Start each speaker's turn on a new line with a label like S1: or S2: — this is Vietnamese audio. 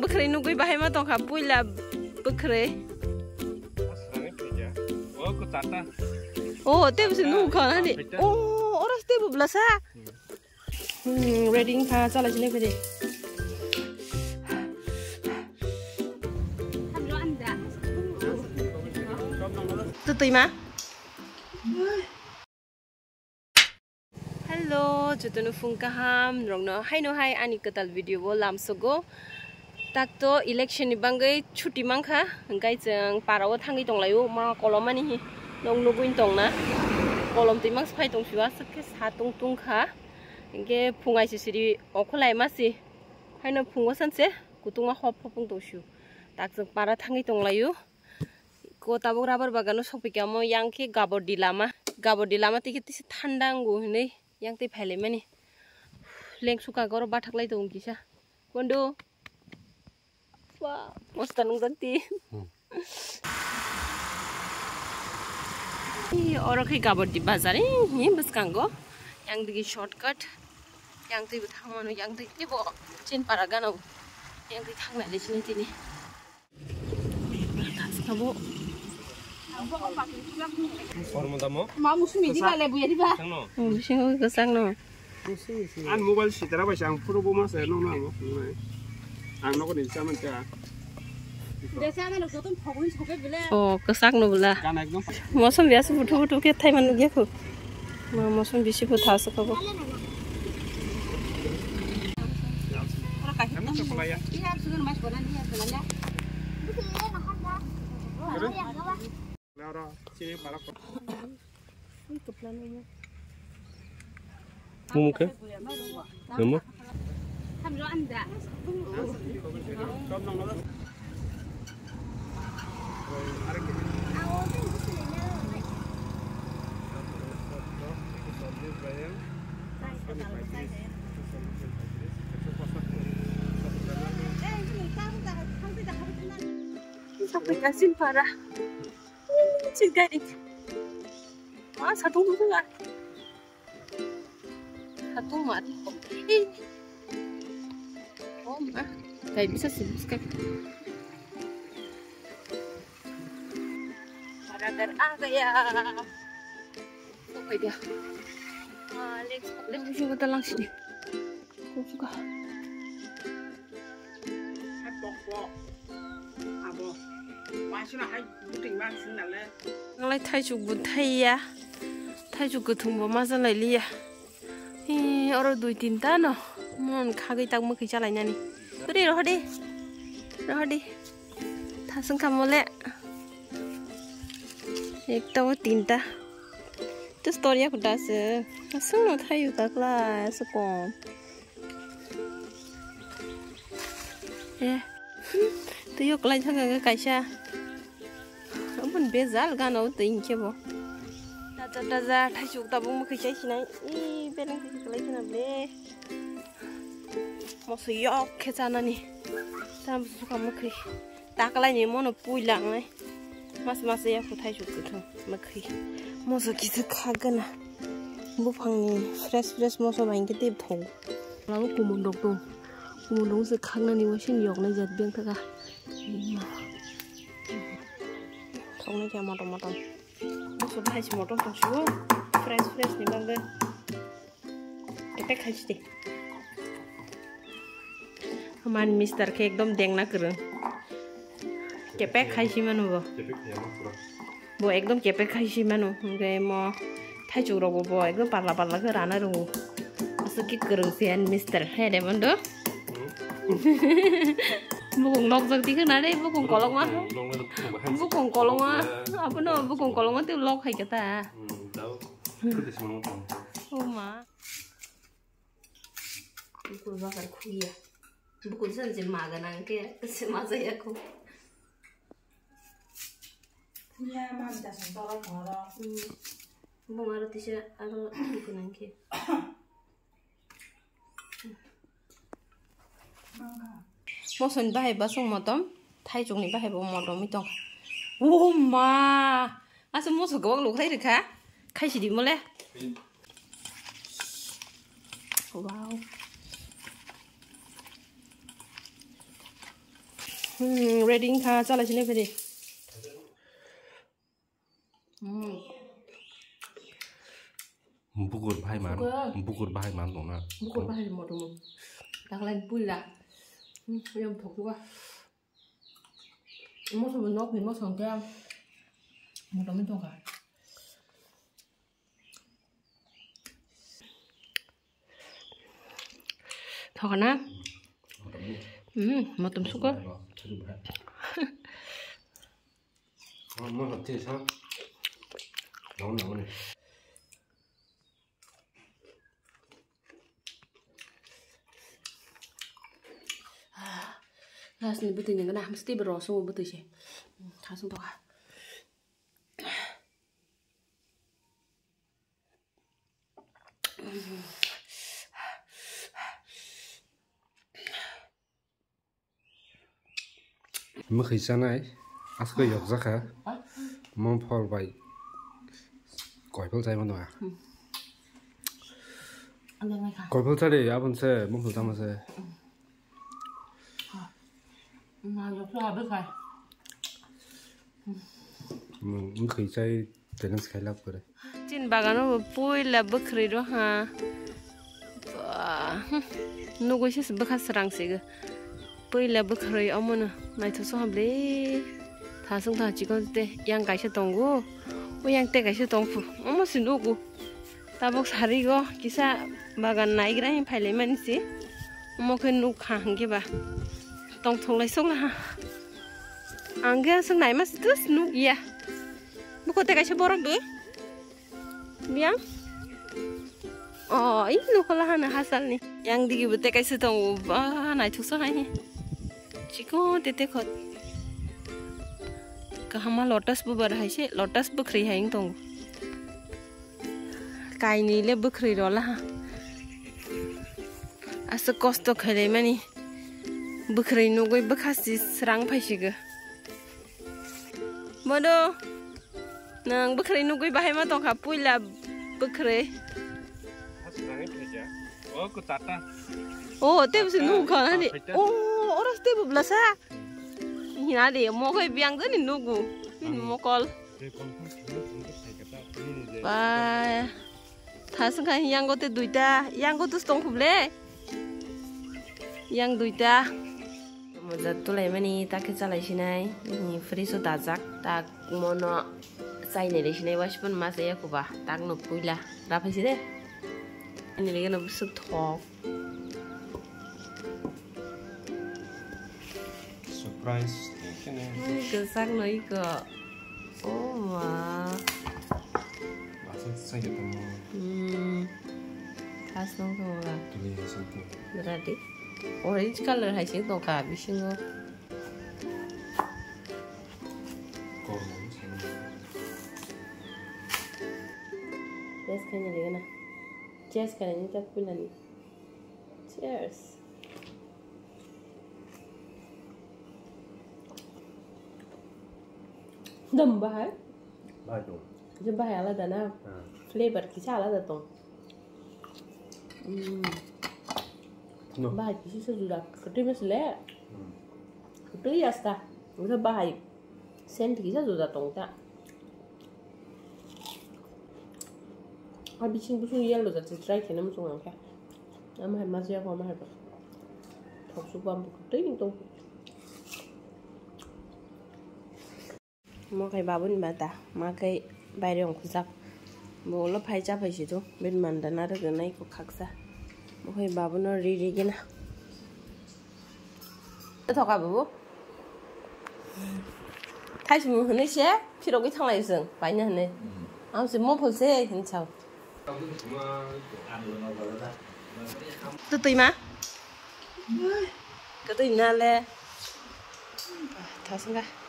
S1: tong bekre nugui bahai ma tong kha puila. Bekre oh te bese nu kha na de oh oras te bu blasa hmm reading kha chala jine pede tu tui ma. Hello jutunu fungkaham. Rongno haino hai ani ketal video bo lamsogo takto election ni bangai chuti mangkha hangkai jeng parao thangi tonglayo ma kolomani hi nong nuguin tongna kolom timang spai tongsiwa sakke sa tung tung kha ge phungai si siri okhulai masi haino phungo sanse kutunga hop phopung tongsiu tak jeng para thangi tonglayo ko tabok rabar bagano sopika mo yangke gabor dilama gabor dilama tike tisi thanda ngu hinei yangte phale mani leng suka goro bathak lai tongkisa kondo pa. Pusta nung ganti. Hmm. Orang ke kabur di pasar ini, bus kanggo. Yang digi shortcut, yang tu betang mana, yang tu ni bo cint paragan aku. Yang tu tang mana cint ini. Berkas kamu. Formu tamu?
S2: Mau musim ini balik bu ya di bah.
S1: Hmm, musim kesang no.
S3: An mobil sih terapa sih, ang
S1: puru bomas eh,
S3: no no.
S1: Mosum bisi butuh asa kabo.
S2: Alhamdulillah enggak.
S1: sampai kasih parah juga nih Wah satu satu mati kok Ya. Sampai dia. Ah, let's let's sini kita langsung sini. Kau suka.
S3: Hát bọc bọ. À bọ. Mai xin là hay trình ban xin là lên.
S1: lại thay chụp bún thay ya thay chụp cái thùng bò mà sao lại li à hi ở đuổi tìm ta nó món khá cái tao mới khi trả lại nha nè cứ đi rồi đi rồi đi thà xuống cầm một lẹ एक तो तीन ता तो स्टोरी को डास असं न था यू तक ला ऐसा कौन ए तो यो कलाई था का कैसा अपन बेजाल một số yo cái chân này ta bu không mất khi ta cái này nhiều món nó bùi lặng này mà mà sẽ phụ thay chủ cái thằng mất khi một số cái thứ khác cái nào bu phăng này fresh fresh một số bạn cái tiếp thùng là bu cùng một độc tùng cùng một đống sự khác này nhiều xin yok này giật biếng thật cả thong nên cho một đồng một đồng một số hai chỉ một đồng thằng chú fresh fresh này bằng cái cái cách hay gì Man Mr. K एकदम देंगना करो केपेक खाइसी मानु बो बो एकदम केपेक खाइसी मानु ओमफ्राय म थाइजौ रगो बो एकदम पार्ला पार्ला को राना रंगो असो कि गोरोंसियान मिस्टार हे दे बन्दो bukong lok giật tí cái này đấy bukong có lok á bukong có lok á à bữa nào bukong có lok á tiêu lok hay cái ta ô mà bukong bakar khuya मुकुलसनचे मागणांके कसे माझं या खूप मारुतीचे आरो मुकुनांके मसन बाहायबा सं मदम थाइजौनि बाहायबा मदमै दं ओ मा आसो मस गोबां लख्लायरोखा खायसिदिमोले वाव रेडिंग खा चला छिने फेरि बुकुर भाइ मान बुकुर भाइ मान दो ना बुकुर भाइ
S4: म दो लाग
S1: लाइन
S4: पुइ ला यम थोक दुवा
S1: म सब नक नि म सँग क्या म दो मे दो खा ถอนะอืมมาตุ่มสุกก็ चलो भाई 어, 엄마 같아 사? 나오네 아,
S4: 나스니 부터 있는
S1: 거나? 함스 띠브로
S4: 송어 부터 가슴 봐가. 嗯。Mong phò vậy gọi phô trái mà
S1: Anh em kha.
S4: gọi phô trái đi áp xe mong phô tam xe
S1: Mà yok ra biết phải.
S4: mình mất khi trái để nó khai lắp rồi
S1: Chin bagano pui la bukri do ha. Nu go shis bây là bực rồi ông bukri à. này nai thu hợp lý Tha xong tha chỉ còn te yang cái sẽ tông gu O yang te kai se tong fu. Omo xin do go. Ta bok sari go kisa bagan cái này phải lấy mình xí ông khen à. à, nu kha hàng ba. bà tông thùng lấy xong ha. Angga sung nai mas tus nu ya. Buko te kai se borom bu. Biang? Oh, ini nu kalau hana hasal nih. Yang cái bete kai setong ba na thuk so चिको तेते खत kahama lotas bu bar hai se lotus bukhri haing tong kai ni le bukhri ro la as kosto mani bukhri nu goi bukhasi serang phai sig modo nang bukhri nu goi bahai ma tong kha puila
S3: bukhri ओ
S1: Oh, ओ तेब से नु खाना
S3: ने
S1: ओ Orang te bu blasa Ini de mau kayak biang de ni nugu
S3: min mo kol
S1: ba thas ka yang gote duita. Yang go tus tong yang duita. মজা তুলাই মানে তাকে চালাইছিনাই ফ্রিজও দাজাক sih nai wajib pun masih ya kubah tak nupuila, নপুইলা sih deh. Ini lagi সব থক no besut thok.
S4: surprise 되겠네
S1: 이거 싹 넣어 이거 오와
S4: 맛은 생겼다 뭐
S1: 음 다시 넣어가
S4: 둘이 생겼다
S1: berarti orange color hay sing tong ka bising ngo
S4: 거울 너무 잘
S1: yes kanya de na cheers kanya ni tak pula ni cheers dam bahai
S4: ba chỗ
S1: je bahai ala dana
S4: à
S1: flavor kisah ala da tong hmm
S4: nó
S1: bahai kisi sudah kedai mesle kedai ya sta udah bahai sen kisah sudah tong tak 아 미친 무슨 이알로 자체 드라이 개념 좀 안게 아마 할 맛이야 아마 할 봐. 덕수고 한번 그때 또 mokai babun bata makai baire on kuzak bolo phai cha phai situ bin mandana ra ganai ko khaksa mokai babun ri ri gina thoka babu thay chung hne she phiro ki thang lai sung bai na hne am se mo phol se hin chao tự tùy mà. Tự tùy na le thả xuống ra.